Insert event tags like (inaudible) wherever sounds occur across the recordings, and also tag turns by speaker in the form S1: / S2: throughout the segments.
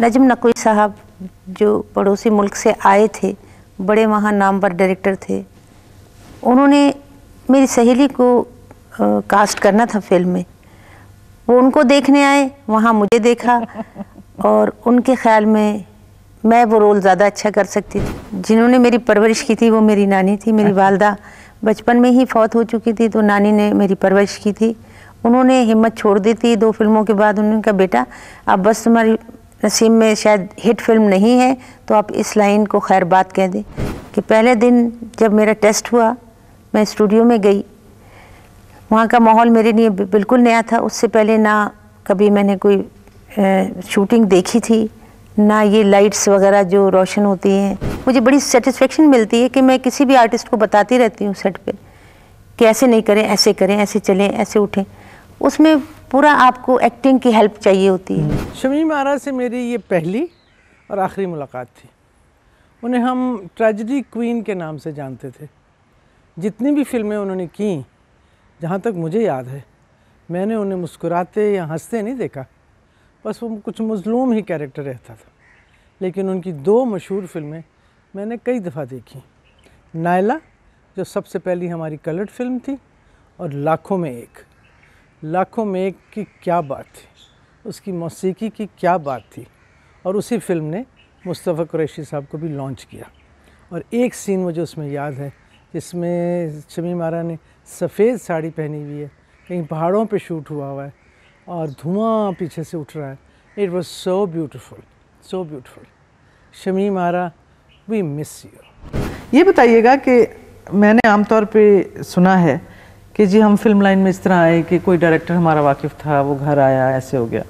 S1: नजम नकवी साहब जो पड़ोसी मुल्क से आए थे बड़े वहाँ नामवर डायरेक्टर थे उन्होंने मेरी सहेली को आ, कास्ट करना था फ़िल्म में। वो उनको देखने आए वहाँ मुझे देखा (laughs) और उनके ख्याल में मैं वो रोल ज़्यादा अच्छा कर सकती थी। जिन्होंने मेरी परवरिश की थी वो मेरी नानी थी मेरी वालदा। बचपन में ही फौत हो चुकी थी तो नानी ने मेरी परवरिश की थी। उन्होंने हिम्मत छोड़ दी थी दो फ़िल्मों के बाद उन्होंने कहा बेटा अब बस तुम्हारी नसीब में शायद हिट फ़िल्म नहीं है तो आप इस लाइन को खैर बात कह दें कि पहले दिन जब मेरा टेस्ट हुआ, मैं स्टूडियो में गई। वहाँ का माहौल मेरे लिए बिल्कुल नया था। उससे पहले ना कभी मैंने कोई शूटिंग देखी थी, ना ये लाइट्स वगैरह जो रोशन होती हैं। मुझे बड़ी सेटिस्फेक्शन मिलती है कि मैं किसी भी आर्टिस्ट को बताती रहती हूँ सेट पे कि ऐसे नहीं करें, ऐसे करें, ऐसे चलें, ऐसे उठें। उसमें पूरा आपको एक्टिंग की हेल्प चाहिए होती है।
S2: शमी महाराज से मेरी ये पहली और आखिरी मुलाकात थी। उन्हें हम ट्रेजिडी क्वीन के नाम से जानते थे। जितनी भी फ़िल्में उन्होंने की, जहाँ तक मुझे याद है, मैंने उन्हें मुस्कुराते या हँसते नहीं देखा। बस वो कुछ मजलूम ही कैरेक्टर रहता था। लेकिन उनकी दो मशहूर फ़िल्में मैंने कई दफ़ा देखी। नायला, जो सबसे पहली हमारी कलर्ड फ़िल्म थी, और लाखों में एक। लाखों में एक की क्या बात थी? उसकी मौसीकी की क्या बात थी? और उसी फ़िल्म ने मुस्तफ़ा कुरैशी साहब को भी लॉन्च किया। और एक सीन मुझे उसमें याद है, जिसमें शमी मारा ने सफ़ेद साड़ी पहनी हुई है, कहीं पहाड़ों पे शूट हुआ हुआ है और धुआँ पीछे से उठ रहा है। It was so beautiful so beautiful Shami मारा वी मिस यू
S3: ये बताइएगा कि मैंने आमतौर पे सुना है कि जी हम फ़िल्म लाइन में इस तरह आए कि कोई डायरेक्टर हमारा वाकिफ़ था वो घर आया ऐसे हो गया।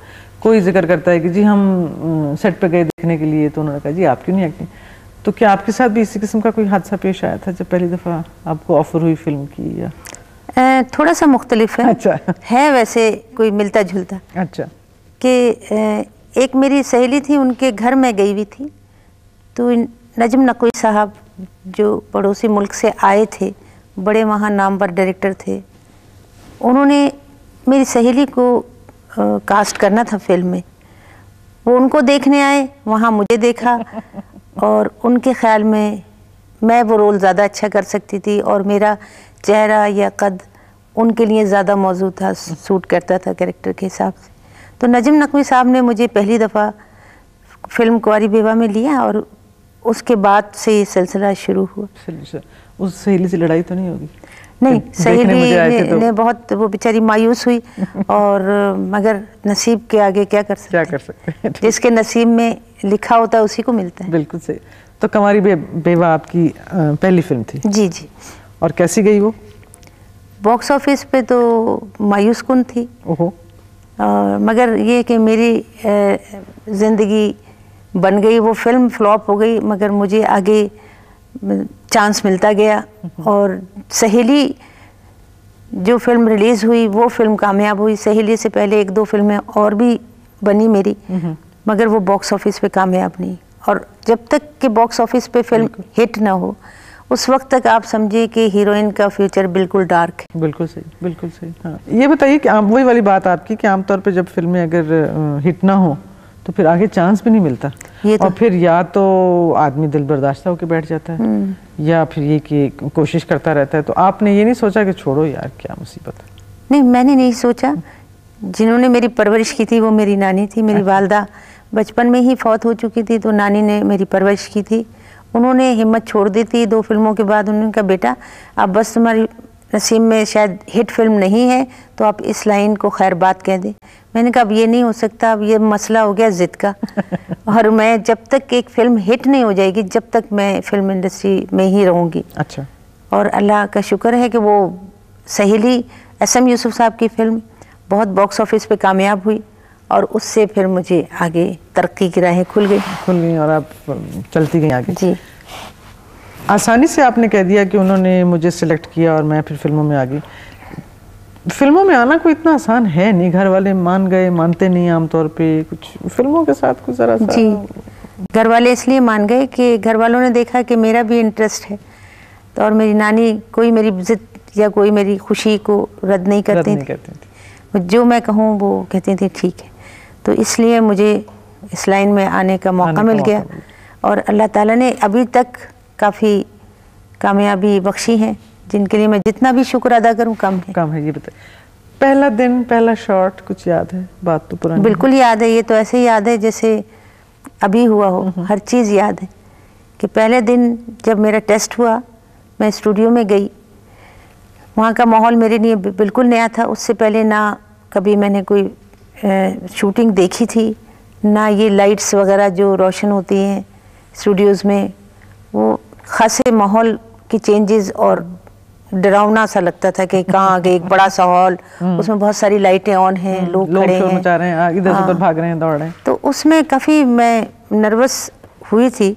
S3: कोई ज़िक्र करता है कि जी हम सेट पे गए देखने के लिए तो उन्होंने कहा जी आप क्यों नहीं एक्टिंग तो क्या आपके साथ भी इसी किस्म का कोई हादसा पेश आया था जब पहली दफ़ा आपको ऑफ़र हुई फ़िल्म की या?
S1: थोड़ा सा मुख्तलिफ़ है। अच्छा। है वैसे कोई मिलता जुलता
S3: अच्छा।
S1: कि एक मेरी सहेली थी उनके घर में गई हुई थी। तो नजम नकवी साहब जो पड़ोसी मुल्क से आए थे बड़े वहाँ नामवर डायरेक्टर थे। उन्होंने मेरी सहेली को आ, कास्ट करना था फ़िल्म में। वो उनको देखने आए वहाँ मुझे देखा (laughs) और उनके ख्याल में मैं वो रोल ज़्यादा अच्छा कर सकती थी और मेरा चेहरा या कद उनके लिए ज़्यादा मौजूद था सूट करता था कैरेक्टर के हिसाब से। तो नजम नकवी साहब ने मुझे पहली दफ़ा फ़िल्म कुआरी बेवा में लिया और उसके बाद से ये सिलसिला शुरू हुआ।
S3: उस सहेली से लड़ाई तो नहीं होगी?
S1: नहीं सहेली ने, तो। ने बहुत वो बेचारी मायूस हुई (laughs) और मगर नसीब के आगे क्या कर सकते
S3: क्या कर सकते (laughs)
S1: जिसके नसीब में लिखा होता है उसी को मिलता है।
S3: बिल्कुल सही। तो कमारी बे, बेवा आपकी पहली फ़िल्म थी।
S1: जी जी।
S3: और कैसी गई वो?
S1: बॉक्स ऑफ़िस पे तो मायूस कन थी।
S3: ओहो।
S1: मगर ये कि मेरी ज़िंदगी बन गई वो फ़िल्म फ्लॉप हो गई मगर मुझे आगे चांस मिलता गया और सहेली जो फ़िल्म रिलीज़ हुई वो फ़िल्म कामयाब हुई। सहेली से पहले एक दो फ़िल्में और भी बनी मेरी मगर वो बॉक्स ऑफ़िस पे कामयाब नहीं। और जब तक कि बॉक्स ऑफ़िस पे फ़िल्म हिट ना हो उस वक्त तक आप समझिए कि हीरोइन का फ्यूचर बिल्कुल डार्क
S3: है। बिल्कुल सही बिल्कुल सही। हाँ। ये बताइए कि वही वाली बात आपकी कि आमतौर पे जब फ़िल्में अगर हिट ना हो तो फिर आगे चांस भी नहीं मिलता। ये तो और फिर या तो आदमी दिल बर्दाश्त होकर बैठ जाता है हम्म। या फिर ये कि कोशिश करता रहता है। तो आपने ये नहीं सोचा कि छोड़ो यार क्या मुसीबत है?
S1: नहीं मैंने नहीं सोचा। जिन्होंने मेरी परवरिश की थी वो मेरी नानी थी मेरी अच्छा। वालदा। बचपन में ही फौत हो चुकी थी तो नानी ने मेरी परवरिश की थी। उन्होंने हिम्मत छोड़ दी थी दो फ़िल्मों के बाद उन्होंने कहा बेटा अब बस तुम्हारी नसीब में शायद हिट फ़िल्म नहीं है तो आप इस लाइन को खैर बात कह दें। मैंने कहा अब ये नहीं हो सकता अब ये मसला हो गया ज़िद का। (laughs) और मैं जब तक एक फ़िल्म हिट नहीं हो जाएगी जब तक मैं फ़िल्म इंडस्ट्री में ही रहूँगी।
S3: अच्छा।
S1: और अल्लाह का शुक्र है कि वो सहेली एस एम यूसुफ साहब की फ़िल्म बहुत बॉक्स ऑफ़िस पे कामयाब हुई और उससे फिर मुझे आगे तरक्की की राहें खुल गई।
S3: खुल गई और आप चलती गई आगे।
S1: जी।
S3: आसानी से आपने कह दिया कि उन्होंने मुझे सिलेक्ट किया और मैं फिर फ़िल्मों में आ गई। फ़िल्मों में आना कोई इतना आसान है नहीं। घर वाले मान गए मानते नहीं आमतौर पे। कुछ फ़िल्मों के साथ कुछ ज़रा सा
S1: जी। घर वाले इसलिए मान गए कि घर वालों ने देखा कि मेरा भी इंटरेस्ट है। तो और मेरी नानी कोई मेरी जिद या कोई मेरी खुशी को रद्द नहीं करती
S3: नहीं करती
S1: थी। जो मैं कहूँ वो कहती थी ठीक है। तो इसलिए मुझे इस लाइन में आने का मौका मिल गया। और अल्लाह ताला ने अभी तक काफ़ी कामयाबी बख्शी है जिनके लिए मैं जितना भी शुक्र अदा करूँ कम है।
S3: काम है ये बताइए। पहला दिन पहला शॉट कुछ याद है? बात तो पुरानी
S1: बिल्कुल याद है ये तो ऐसे ही याद है जैसे अभी हुआ हो। हर चीज़ याद है कि पहले दिन जब मेरा टेस्ट हुआ मैं स्टूडियो में गई। वहाँ का माहौल मेरे लिए बिल्कुल नया था। उससे पहले ना कभी मैंने कोई शूटिंग देखी थी ना ये लाइट्स वगैरह जो रोशन होती हैं स्टूडियोज़ में वो खासे माहौल की चेंजेस और डरावना सा लगता था कि कहाँ आगे एक बड़ा सा हॉल उसमें बहुत सारी लाइटें ऑन हैं लोग
S3: लोग
S1: खड़े हैं।
S3: मचा रहे हैं इधर
S1: हाँ।
S3: उधर भाग रहे हैं दौड़ रहे हैं।
S1: तो उसमें काफ़ी मैं नर्वस हुई थी।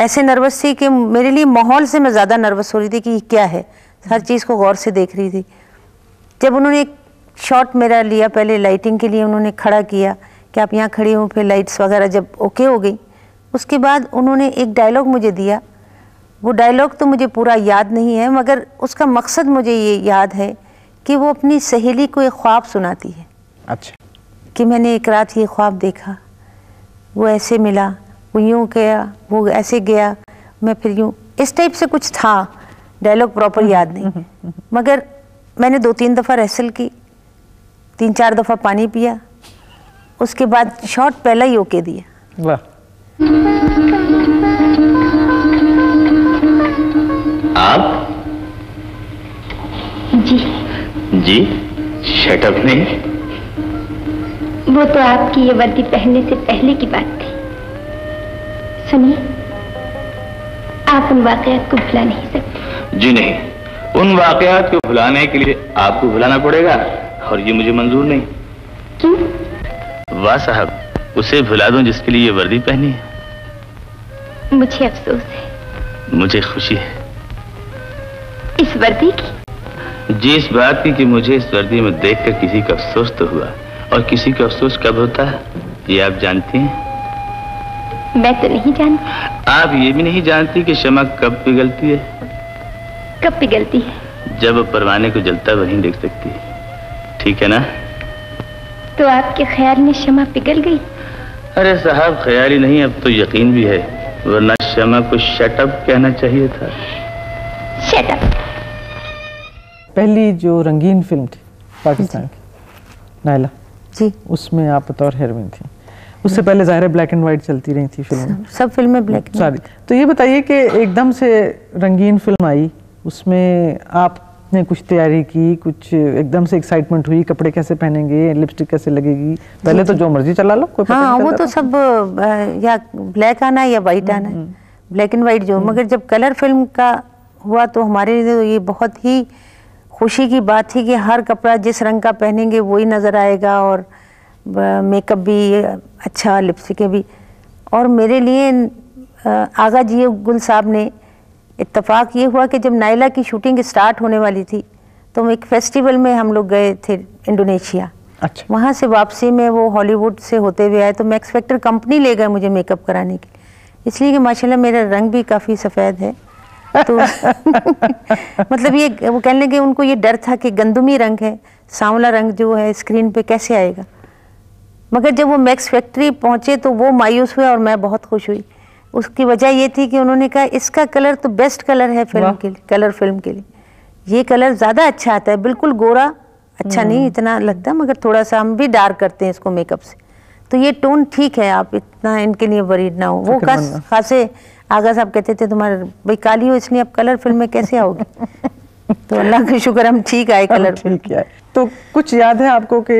S1: ऐसे नर्वस थी कि मेरे लिए माहौल से मैं ज़्यादा नर्वस हो रही थी कि क्या है। हर चीज़ को गौर से देख रही थी। जब उन्होंने एक शॉट मेरा लिया पहले लाइटिंग के लिए उन्होंने खड़ा किया कि आप यहाँ खड़ी हो फिर लाइट्स वगैरह जब ओके हो गई। उसके बाद उन्होंने एक डायलॉग मुझे दिया वो डायलॉग तो मुझे पूरा याद नहीं है मगर उसका मकसद मुझे ये याद है कि वो अपनी सहेली को एक ख्वाब सुनाती है।
S3: अच्छा।
S1: कि मैंने एक रात ये ख्वाब देखा वो ऐसे मिला वो यूँ गया वो ऐसे गया मैं फिर यूँ इस टाइप से कुछ था डायलॉग प्रॉपर याद नहीं। (laughs) मगर मैंने दो तीन दफ़ा रेसल की तीन चार दफ़ा पानी पिया उसके बाद शॉट पहला ही ओके दिया।
S3: वाह।
S4: जी।
S5: जी? शटअप नहीं?
S4: वो तो आपकी ये वर्दी पहनने से पहले की बात थी। सुनिए आप उन वाकयात को भुला नहीं सकते।
S5: जी नहीं। उन वाकयात को भुलाने के लिए आपको भुलाना पड़ेगा और ये मुझे मंजूर नहीं।
S4: क्यों?
S5: वाह साहब उसे भुला दूँ जिसके लिए ये वर्दी पहनी है।
S4: मुझे अफसोस है।
S5: मुझे खुशी है।
S4: इस वर्दी की?
S5: जी इस बात की कि मुझे इस वर्दी में देखकर किसी का अफसोस तो हुआ और किसी का अफसोस कब होता है ये आप जानती हैं?
S4: मैं तो नहीं जानती।
S5: आप ये भी नहीं जानती कि शमा कब पिघलती है?
S4: कब पिघलती है?
S5: जब परवाने को जलता नहीं देख सकती। है ठीक है ना?
S4: तो आपके ख्याल में शमा पिघल गई?
S5: अरे साहब ख्याल ही नहीं अब तो यकीन भी है वरना शमा को शटअप कहना चाहिए था।
S4: शट अप
S3: पहली जो रंगीन फ़िल्म थी पाकिस्तान की नायला।
S1: जी।
S3: उसमें आप बतौर हीरोइन थी। उससे पहले ज़ाहिर ब्लैक एंड व्हाइट चलती रही थी फ़िल्म।
S1: सब फ़िल्में ब्लैक
S3: सारी तो ये बताइए कि एकदम से रंगीन फ़िल्म आई उसमें आपने कुछ तैयारी की कुछ एकदम से एक्साइटमेंट हुई कपड़े कैसे पहनेंगे लिपस्टिक कैसे लगेगी? पहले तो जो। मर्ज़ी चला लो कोई
S1: हाँ वो तो सब या ब्लैक आना या वाइट आना ब्लैक एंड वाइट जो मगर जब कलर फ़िल्म का हुआ तो हमारे लिए तो ये बहुत ही खुशी की बात थी कि हर कपड़ा जिस रंग का पहनेंगे वही नज़र आएगा और मेकअप भी अच्छा लिपस्टिकें भी। और मेरे लिए आगा जी गुल साहब ने इत्तेफाक ये हुआ कि जब नायला की शूटिंग स्टार्ट होने वाली थी तो एक फेस्टिवल में हम लोग गए थे इंडोनेशिया।
S3: अच्छा।
S1: वहाँ से वापसी में वो हॉलीवुड से होते हुए आए तो मैक्स फैक्टर कंपनी ले गए मुझे मेकअप कराने के। इसलिए कि माशाल्लाह मेरा रंग भी काफ़ी सफ़ेद है। तो (laughs) मतलब ये वो कहने लगे उनको ये डर था कि गंदुमी रंग है सांवला रंग जो है स्क्रीन पे कैसे आएगा? मगर जब वो मैक्स फैक्ट्री पहुँचे तो वो मायूस हुए और मैं बहुत खुश हुई। उसकी वजह ये थी कि उन्होंने कहा इसका कलर तो बेस्ट कलर है फ़िल्म के लिए कलर फ़िल्म के लिए। ये कलर ज़्यादा अच्छा आता है बिल्कुल गोरा अच्छा नहीं इतना लगता मगर थोड़ा सा हम भी डार्क करते हैं इसको मेकअप से। तो ये टोन ठीक है आप इतना इनके लिए वरीड ना हो। वो खास खासे आगा साहब कहते थे तुम्हारे भाई काली हो इसलिए अब कलर फ़िल्म में कैसे आओगे? (laughs) तो अल्लाह का शुक्र हम ठीक आए कलर फ़िल्म
S3: ठीक है तो कुछ याद है आपको कि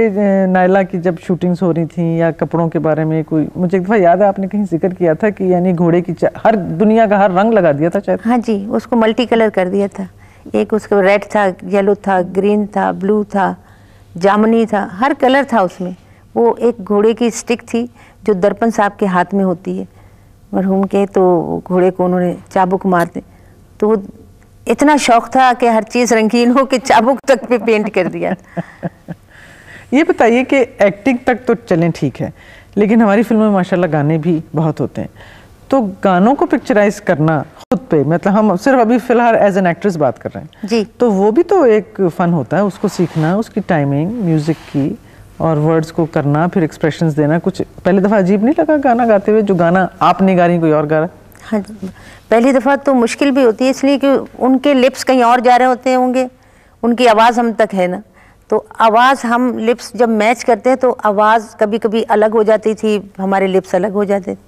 S3: नायला की जब शूटिंग्स हो रही थी या कपड़ों के बारे में कोई मुझे एक दफ़ा याद है आपने कहीं ज़िक्र किया था कि यानी घोड़े की हर दुनिया का हर रंग लगा दिया था शायद?
S1: हाँ जी उसको मल्टी कलर कर दिया था। एक उसका रेड था येलो था ग्रीन था ब्लू था जामुनी था हर कलर था उसमें। वो एक घोड़े की स्टिक थी जो दर्पण साहब के हाथ में होती है। मरहूम के तो घोड़े को उन्होंने चाबुक मार दे। तो वो इतना शौक था कि हर चीज़ रंगीन हो कि चाबुक तक पे पेंट कर दिया। (laughs)
S3: ये बताइए कि एक्टिंग तक तो चलें ठीक है लेकिन हमारी फ़िल्मों में माशाल्लाह गाने भी बहुत होते हैं। तो गानों को पिक्चराइज करना खुद पे मतलब हम सिर्फ़ अभी फ़िलहाल एज एन एक्ट्रेस बात कर रहे हैं।
S1: जी।
S3: तो वो भी तो एक फन होता है उसको सीखना उसकी टाइमिंग म्यूज़िक की। और वर्ड्स को करना, फिर एक्सप्रेशन देना, कुछ पहले दफ़ा अजीब नहीं लगा गाना गाते हुए, जो गाना आप नहीं गा रही कोई और गा रहा हाँ?
S1: पहली दफ़ा तो मुश्किल भी होती है, इसलिए कि उनके लिप्स कहीं और जा रहे होते होंगे, उनकी आवाज़ हम तक है ना। तो आवाज़ हम लिप्स जब मैच करते हैं तो आवाज़ कभी कभी अलग हो जाती थी, हमारे लिप्स अलग हो जाते थे।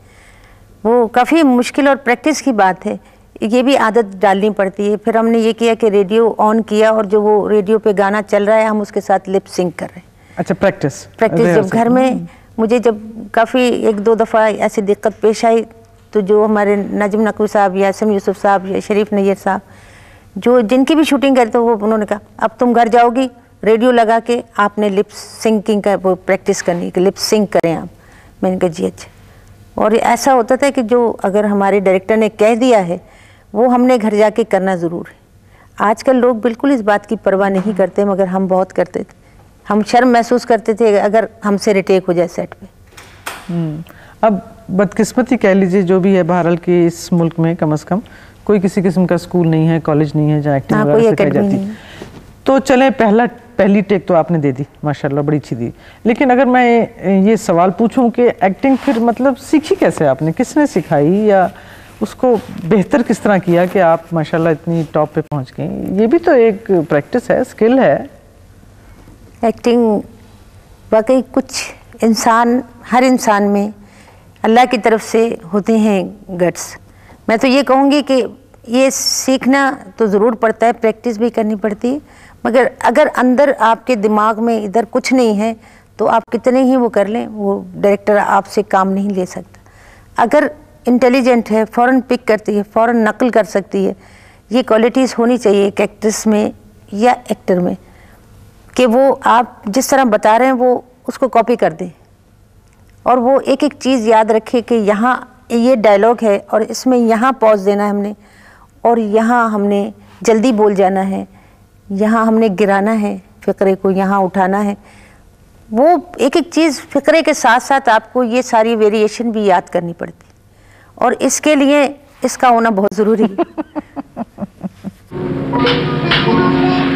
S1: वो काफ़ी मुश्किल और प्रैक्टिस की बात है। ये भी आदत डालनी पड़ती है। फिर हमने ये किया कि रेडियो ऑन किया, और जो वो रेडियो पे गाना चल रहा है, हम उसके साथ लिप सिंक कर रहे हैं।
S3: अच्छा प्रैक्टिस
S1: प्रैक्टिस जब घर में मुझे जब काफ़ी एक दो दफ़ा ऐसी दिक्कत पेश आई तो जो हमारे नजम नकवी साहब या एसम यूसुफ साहब या शरीफ नैयर साहब जो जिनकी भी शूटिंग करते वो उन्होंने कहा अब तुम घर जाओगी रेडियो लगा के आपने लिप सिंकिंग का वो प्रैक्टिस करनी कि लिप सिंक करें आप. मैंने कहा जी अच्छा. और ऐसा होता था कि जो अगर हमारे डायरेक्टर ने कह दिया है वो हमने घर जाके करना ज़रूर है। आजकल लोग बिल्कुल इस बात की परवाह नहीं करते मगर हम बहुत करते थे। हम शर्म महसूस करते थे अगर हमसे रिटेक हो जाए सेट पे।
S3: हम्म, अब बदकिस्मती कह लीजिए जो भी है बहरहाल के इस मुल्क में कम अज़ कम कोई किसी किस्म का स्कूल नहीं है कॉलेज नहीं है जहाँ एक्टिंग
S1: हाँ,
S3: वगैरह सिखाई जाती। तो चले पहला पहली टेक तो आपने दे दी माशाल्लाह बड़ी अच्छी दी। लेकिन अगर मैं ये सवाल पूछूँ कि एक्टिंग फिर मतलब सीखी कैसे आपने? किसने सिखाई या उसको बेहतर किस तरह किया कि आप माशाल्लाह इतनी टॉप पे पहुँच गई? ये भी तो एक प्रैक्टिस है स्किल है।
S1: एक्टिंग वाकई कुछ इंसान, हर इंसान में अल्लाह की तरफ़ से होते हैं गट्स मैं तो ये कहूँगी कि ये सीखना तो ज़रूर पड़ता है प्रैक्टिस भी करनी पड़ती है, मगर अगर अंदर आपके दिमाग में इधर कुछ नहीं है तो आप कितने ही वो कर लें, वो डायरेक्टर आपसे काम नहीं ले सकता। अगर इंटेलिजेंट है फ़ौर पिक करती है फ़ौर नकल कर सकती है, ये क्वालिटीज़ होनी चाहिए एक एक्ट्रेस में या एक्टर में। कि वो आप जिस तरह बता रहे हैं, वो उसको कॉपी कर दें। और वो एक एक चीज़ याद रखे कि यहाँ ये डायलॉग है और इसमें यहाँ पॉज देना है हमने और यहाँ हमने जल्दी बोल जाना है, यहाँ हमने गिराना है, फ़िक्रे को यहाँ उठाना है। वो एक एक चीज़ फ़िक्रे के साथ साथ आपको ये सारी वेरिएशन भी याद करनी पड़ती। और इसके लिए इसका होना बहुत ज़रूरी है। (laughs)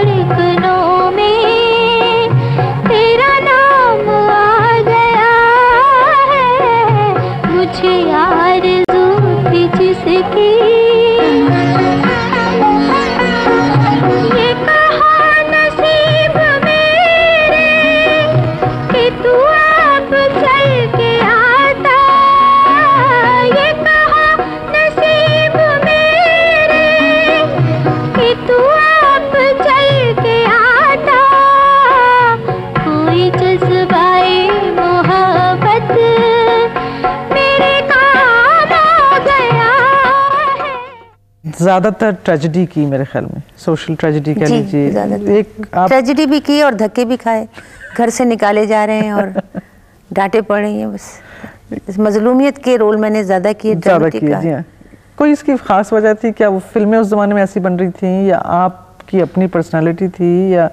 S3: ज़्यादातर ट्रेजेडी की मेरे ख्याल में। सोशल ट्रेजिडी कह लीजिए। एक आप
S1: ट्रेजिडी भी की और धक्के भी खाए। घर से निकाले जा रहे हैं और (laughs) डांटे पड़ रही हैं बस। इस मजलूमियत के रोल मैंने ज़्यादा किए
S3: ज़्यादा किए जी हाँ। कोई इसकी खास वजह थी? क्या वो फ़िल्में उस ज़माने में ऐसी बन रही थी या आपकी अपनी पर्सनालिटी थी या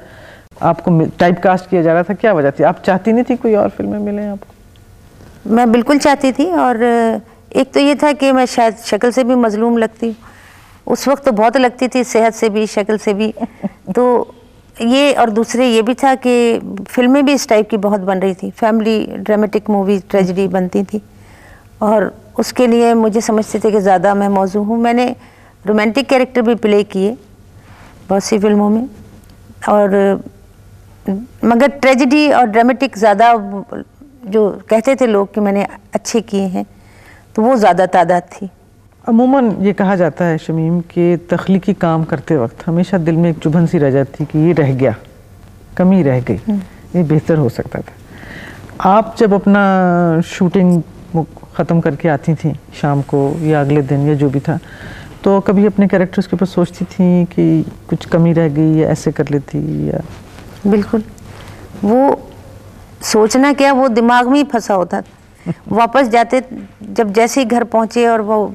S3: आपको टाइप कास्ट किया जा रहा था? क्या वजह थी? आप चाहती नहीं थी कोई और फ़िल्में मिले आपको?
S1: मैं बिल्कुल चाहती थी और एक तो ये था कि मैं शायद शक्ल से भी मजलूम लगती। हूँ उस वक्त तो बहुत लगती थी सेहत से भी शक्ल से भी। (laughs) तो ये और दूसरे ये भी था कि फ़िल्में भी इस टाइप की बहुत बन रही थी। फैमिली ड्रामेटिक मूवी ट्रेजिडी बनती थी। और उसके लिए मुझे समझते थे कि ज़्यादा मैं मौजू हूँ। मैंने रोमांटिक कैरेक्टर भी प्ले किए बहुत सी फ़िल्मों में। और मगर ट्रेजिडी और ड्रामेटिक ज़्यादा जो कहते थे लोग कि मैंने अच्छे किए हैं तो वो ज़्यादा तादाद थी।
S3: अमूमन ये कहा जाता है शमीम के तख्लीकी काम करते वक्त हमेशा दिल में एक चुभन सी रह जाती कि ये रह गया कमी रह गई ये बेहतर हो सकता था। आप जब अपना शूटिंग ख़त्म करके आती थी शाम को या अगले दिन या जो भी था तो कभी अपने कैरेक्टर्स के ऊपर सोचती थी कि कुछ कमी रह गई या ऐसे कर लेती या
S1: बिल्कुल। वो सोचना क्या वो दिमाग में ही फंसा होता था। (laughs) वापस जाते जब जैसे ही घर पहुँचे और वो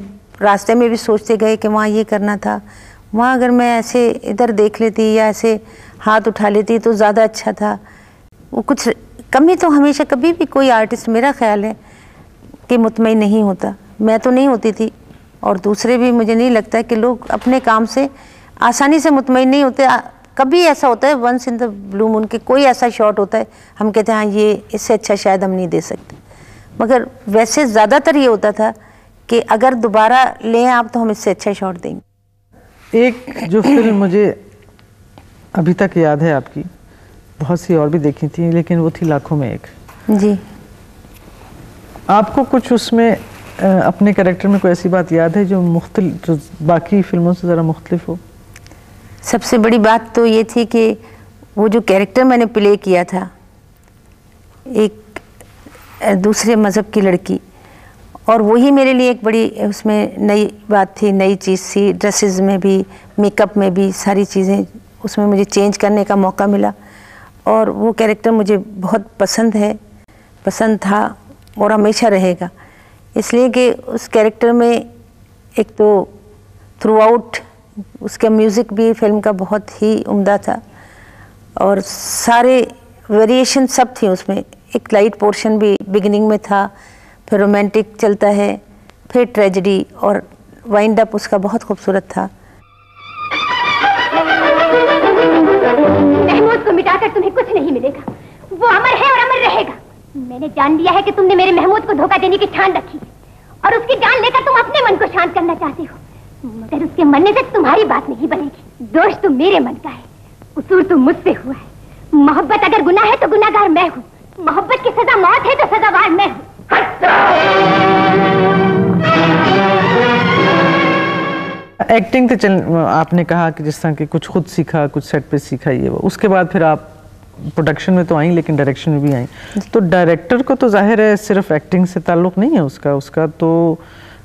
S1: रास्ते में भी सोचते गए कि वहाँ ये करना था। वहाँ अगर मैं ऐसे इधर देख लेती या ऐसे हाथ उठा लेती तो ज़्यादा अच्छा था। वो कुछ कमी तो हमेशा कभी भी कोई आर्टिस्ट मेरा ख्याल है कि मुतमिन नहीं होता। मैं तो नहीं होती थी और दूसरे भी मुझे नहीं लगता कि लोग अपने काम से आसानी से मुतमिन नहीं होते। कभी ऐसा होता है once in the blue moon के कोई ऐसा शॉट होता है, हम कहते हैं हाँ ये, इससे अच्छा शायद हम नहीं दे सकते। मगर वैसे ज़्यादातर ये होता था कि अगर दोबारा लें आप तो हम इससे अच्छा शॉट देंगे।
S3: एक जो फ़िल्म मुझे अभी तक याद है आपकी बहुत सी और भी देखी थी लेकिन वो थी लाखों में एक।
S1: जी।
S3: आपको कुछ उसमें अपने कैरेक्टर में कोई ऐसी बात याद है जो मुख्तल जो बाकी फ़िल्मों से ज़रा मुख्तलिफ़ हो?
S1: सबसे बड़ी बात तो ये थी कि वो जो कैरेक्टर मैंने प्ले किया था एक दूसरे मज़हब की लड़की और वही मेरे लिए एक बड़ी, उसमें नई बात थी, नई चीज़ थी ड्रेसेस में भी मेकअप में भी सारी चीज़ें, उसमें मुझे चेंज करने का मौका मिला। और वो कैरेक्टर मुझे बहुत पसंद है, पसंद था और हमेशा रहेगा। इसलिए कि उस कैरेक्टर में एक तो थ्रू आउट उसका म्यूज़िक भी फ़िल्म का बहुत ही उम्दा था और सारे वेरिएशन सब थी उसमें। एक लाइट पोर्शन भी बिगिनिंग में था फिर रोमांटिक चलता है, फिर ट्रेजेडी और वाइंड अप उसका बहुत खूबसूरत था।
S4: महमूद को मिटाकर तुम्हें कुछ नहीं मिलेगा। वो अमर है और अमर रहेगा। मैंने जान लिया है कि तुमने मेरे महमूद को धोखा देने की ठान रखी और उसकी जान लेकर तुम अपने मन को शांत करना चाहते हो। मगर उसके मरने से तुम्हारी बात नहीं बनेगी। दोष तो मेरे मन का है, कसूर तो मुझसे हुआ है। मोहब्बत अगर गुना है तो गुनागार मैं हूँ। मोहब्बत की सजा मौत है तो सजावार मैं हूँ।
S3: एक्टिंग तो चल, आपने कहा कि जिस तरह की कुछ खुद सीखा, कुछ सेट पे सीखा ये वो। उसके बाद फिर आप प्रोडक्शन में तो आई, लेकिन डायरेक्शन में भी आई। तो डायरेक्टर को तो ज़ाहिर है सिर्फ़ एक्टिंग से ताल्लुक नहीं है उसका। उसका तो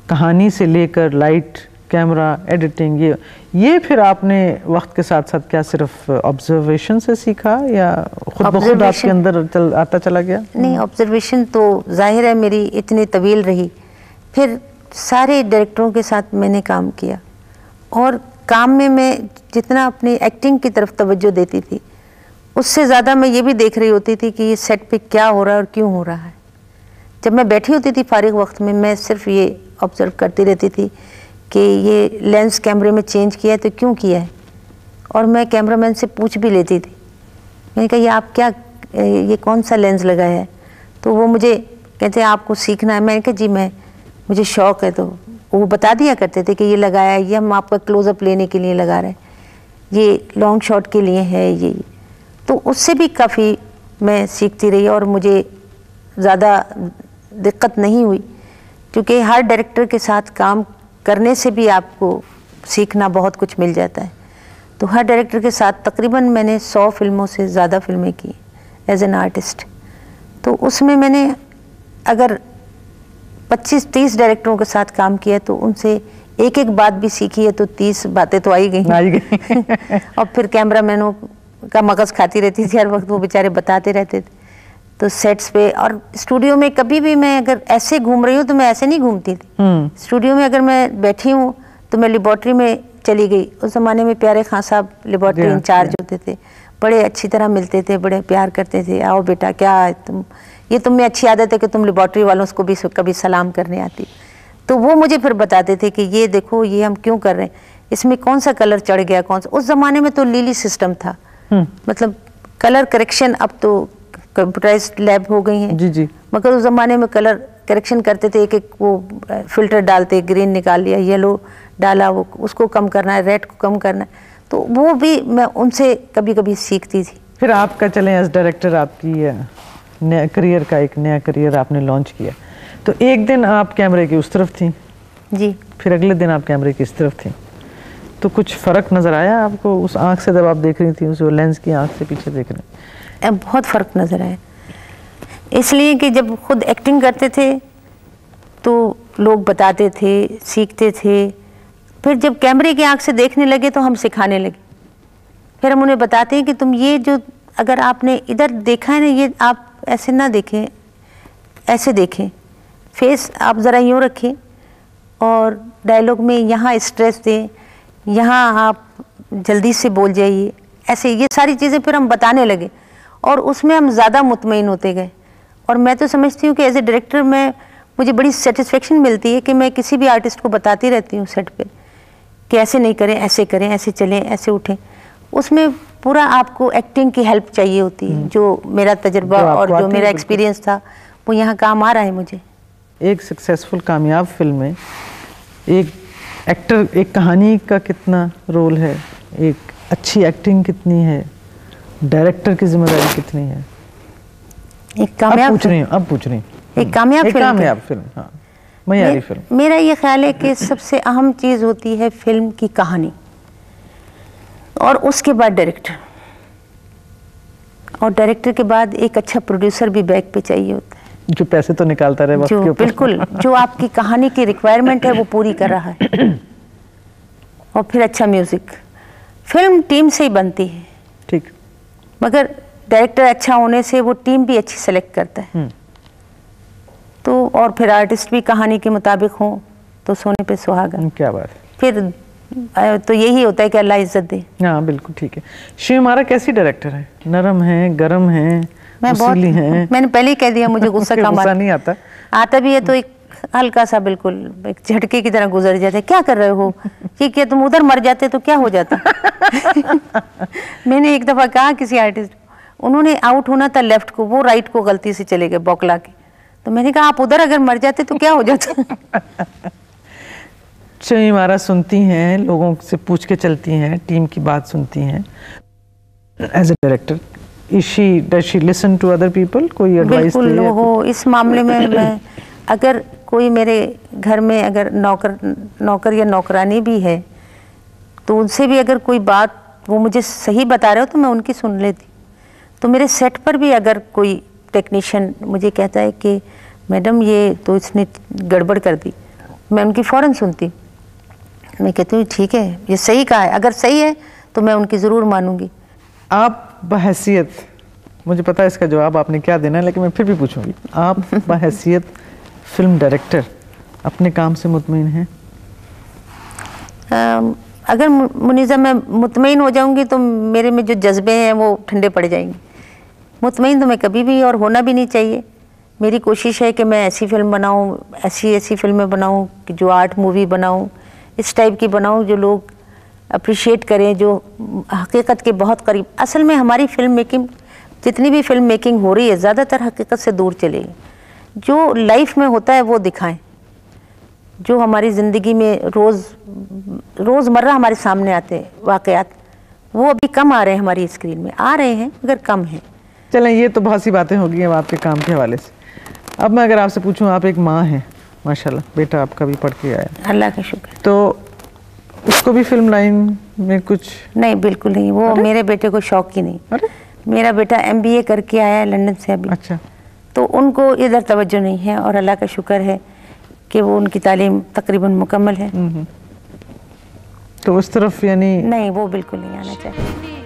S3: कहानी से लेकर लाइट कैमरा एडिटिंग ये ये फिर आपने वक्त के साथ साथ क्या सिर्फ़ ऑब्जर्वेशन से सीखा या खुद ब खुद आपके अंदर चल, आता चला गया?
S1: नहीं ऑब्जर्वेशन तो ज़ाहिर है मेरी इतनी तवील रही। फिर सारे डायरेक्टरों के साथ मैंने काम किया। और काम में मैं जितना अपनी एक्टिंग की तरफ़ तवज्जो देती थी उससे ज़्यादा मैं ये भी देख रही होती थी कि ये सेट पे क्या हो रहा है और क्यों हो रहा है। जब मैं बैठी होती थी फारिग वक्त में मैं सिर्फ़ ये ऑब्ज़र्व करती रहती थी कि ये लेंस कैमरे में चेंज किया है तो क्यों किया है? और मैं कैमरामैन से पूछ भी लेती थी। मैंने कहा, ये आप क्या ये कौन सा लेंस लगाया है? तो वो मुझे कहते, आपको सीखना है। मैंने कहा, जी, मैं, मुझे शौक़ है। तो वो बता दिया करते थे कि ये लगाया है, ये हम आपका क्लोज़अप लेने के लिए लगा रहे हैं। ये लॉन्ग शॉट के लिए है, ये तो उससे भी काफ़ी मैं सीखती रही और मुझे ज़्यादा दिक्कत नहीं हुई, क्योंकि हर डायरेक्टर के साथ काम करने से भी आपको सीखना बहुत कुछ मिल जाता है। तो हर डायरेक्टर के साथ तकरीबन मैंने सौ फ़िल्मों से ज़्यादा फ़िल्में की एज एन आर्टिस्ट तो उसमें मैंने अगर 25-30 डायरेक्टरों के साथ काम किया तो उनसे एक एक बात भी सीखी है तो 30 बातें तो आई गई।
S3: आई गई। (laughs)
S1: और फिर कैमरामैनों का मगज खाती रहती थी हर वक्त वो बेचारे बताते रहते थे। तो सेट्स पे और स्टूडियो में कभी भी मैं अगर ऐसे घूम रही हूँ तो मैं ऐसे नहीं घूमती थी।
S3: हम्म।
S1: स्टूडियो में अगर मैं बैठी हूँ तो मैं लेबॉर्ट्री में चली गई। उस ज़माने में प्यारे खान साहब लेबॉर्ट्री
S3: हाँ,
S1: इंचार्ज होते थे। बड़े अच्छी तरह मिलते थे बड़े प्यार करते थे। आओ बेटा क्या है तुम? ये तुम में अच्छी आदत है कि तुम लेबॉर्ट्री वालों को भी कभी सलाम करने आती। तो वो मुझे फिर बताते थे कि ये देखो ये हम क्यों कर रहे हैं? इसमें कौन सा कलर चढ़ गया कौन सा? उस ज़माने में तो लीली सिस्टम था।
S3: हम्म।
S1: मतलब कलर करेक्शन अब तो कंप्यूटराइज लैब हो गई हैं।
S3: जी जी।
S1: मगर उस ज़माने में कलर करेक्शन करते थे एक एक वो फ़िल्टर डालते ग्रीन निकाल लिया येलो डाला वो उसको कम करना है रेड को कम करना है। तो वो भी मैं उनसे कभी कभी सीखती थी।
S3: फिर आपका चलें एज डायरेक्टर आपकी नया करियर का एक नया करियर आपने लॉन्च किया। तो एक दिन आप कैमरे की उस तरफ़ थी।
S1: जी।
S3: फिर अगले दिन आप कैमरे की इस तरफ़ थी। तो कुछ फ़र्क नज़र आया आपको उस आँख से जब आप देख रही थी उस लेंस की आँख से पीछे देख रहे
S1: अब बहुत फ़र्क नज़र आया। इसलिए कि जब खुद एक्टिंग करते थे तो लोग बताते थे, सीखते थे। फिर जब कैमरे की आँख से देखने लगे तो हम सिखाने लगे। फिर हम उन्हें बताते हैं कि तुम ये जो, अगर आपने इधर देखा है ना, ये आप ऐसे ना देखें, ऐसे देखें। फेस आप ज़रा यूँ रखें और डायलॉग में यहाँ स्ट्रेस दें, यहाँ आप जल्दी से बोल जाइए। ऐसे ये सारी चीज़ें फिर हम बताने लगे। और उसमें हम ज़्यादा मुतमिन होते गए। और मैं तो समझती हूँ कि एज ए डायरेक्टर मैं मुझे बड़ी सेटिस्फेक्शन मिलती है कि मैं किसी भी आर्टिस्ट को बताती रहती हूँ सेट पे कि ऐसे नहीं करें ऐसे करें ऐसे चलें ऐसे उठें। उसमें पूरा आपको एक्टिंग की हेल्प चाहिए होती है जो मेरा तजर्बा और जो मेरा एक्सपीरियंस था वो यहाँ काम आ रहा है मुझे।
S3: एक सक्सेसफुल कामयाब फ़िल्म में एक एक्टर एक कहानी का कितना रोल है? एक अच्छी एक्टिंग कितनी है? डायरेक्टर की ज़िम्मेदारी कितनी है?
S1: एक कामयाब
S3: पूछ रही हूँ अब पूछ रही हूँ।
S1: एक कामयाब फ़िल्म
S3: कामयाब फ़िल्म हाँ। मयारी
S1: मे-
S3: फ़िल्म।
S1: मेरा ये ख्याल है कि सबसे अहम चीज़ होती है फ़िल्म की कहानी। और उसके बाद डायरेक्टर। और डायरेक्टर के बाद एक अच्छा प्रोड्यूसर भी बैक पे चाहिए होता है।
S3: जो पैसे तो निकालता रहे वक्त
S1: जो
S3: के ऊपर।
S1: बिल्कुल जो आपकी कहानी की रिक्वायरमेंट है वो पूरी कर रहा है। और फिर अच्छा म्यूज़िक फ़िल्म टीम से ही बनती है। मगर डायरेक्टर अच्छा होने से वो टीम भी अच्छी सेलेक्ट करता है।
S3: हम्म।
S1: तो और फिर आर्टिस्ट भी कहानी के मुताबिक हों तो सोने पे सुहागा।
S3: हम्म, क्या बात
S1: फिर तो यही होता है कि अल्लाह इज़्ज़त दे।
S3: हाँ बिल्कुल ठीक है। शिव हमारा कैसी डायरेक्टर है? नरम है गरम है
S1: मैं
S3: उसीली है?
S1: मैंने पहले ही कह दिया मुझे गुस्सा (laughs) कम
S3: नहीं आता।
S1: आता भी है तो एक हल्का सा बिल्कुल एक झटके की तरह गुजर जाता क्या कर रहे हो? ये क्या तुम उधर मर जाते तो क्या हो जाता? (laughs) मैंने एक दफ़ा कहा किसी आर्टिस्ट उन्होंने आउट होना था लेफ़्ट को वो राइट को गलती से चले गए बौखला के। तो मैंने कहा आप उधर अगर मर जाते तो क्या हो जाता? (laughs)
S3: शिव हमारा सुनती हैं लोगों से पूछ के चलती हैं टीम की बात सुनती हैं। As a director is she does she listen to other people कोई एडवाइस
S1: बिल्कुल वो इस मामले में मैं (coughs) अगर कोई मेरे घर में अगर नौकर नौकर या नौकरानी भी है तो उनसे भी अगर कोई बात वो मुझे सही बता रहे हो तो मैं उनकी सुन लेती। तो मेरे सेट पर भी अगर कोई टेक्नीशियन मुझे कहता है कि मैडम ये तो इसने गड़बड़ कर दी। मैं उनकी फ़ौरन सुनती। मैं कहती हूँ ठीक है ये सही कहा है। अगर सही है तो मैं उनकी ज़रूर मानूँगी।
S3: आप बहैसियत मुझे पता है इसका जवाब आपने क्या देना है लेकिन मैं फिर भी पूछूँगी। आप (laughs) बहैसियत फ़िल्म डायरेक्टर अपने काम से मुतमिन हैं?
S1: अगर मुनीज़ा, मैं मुतमिन हो जाऊँगी तो मेरे में जो जज्बे हैं वो ठंडे पड़ जाएँगे। मुतमिन तो मैं कभी भी और होना भी नहीं चाहिए। मेरी कोशिश है कि मैं ऐसी फ़िल्म बनाऊँ, ऐसी ऐसी फ़िल्में बनाऊँ कि जो आर्ट मूवी बनाऊँ, इस टाइप की बनाऊँ जो लोग अप्रिशिएट करें, जो हकीकत के बहुत करीब। असल में हमारी फ़िल्म मेकिंग, जितनी भी फ़िल्म मेकिंग हो रही है, ज़्यादातर हकीकत से दूर चलेगी। जो लाइफ में होता है वो दिखाएँ। जो हमारी ज़िंदगी में रोज़ रोज़मर्रा हमारे सामने आते हैं वाक़यात वो अभी कम आ रहे हैं हमारी स्क्रीन में। आ रहे हैं मगर कम हैं।
S3: चलें ये तो बहुत सी बातें हो गई अब आपके काम के हवाले से। अब मैं अगर आपसे पूछूँ आप एक माँ हैं माशाल्लाह बेटा आपका भी पढ़ के आया।
S1: अल्लाह का शुक्र।
S3: तो उसको भी फ़िल्म लाइन में कुछ
S1: नहीं बिल्कुल नहीं वो मेरे बेटे को शौक ही नहीं। मेरा बेटा एमबीए करके आया है लंदन से अभी।
S3: अच्छा।
S1: तो उनको इधर तवज्जो नहीं है और अल्लाह का शुक्र है कि वो उनकी तालीम तकरीबन मुकम्मल है।
S3: तो उस तरफ़ यानी
S1: नहीं वो बिल्कुल नहीं आना चाहिए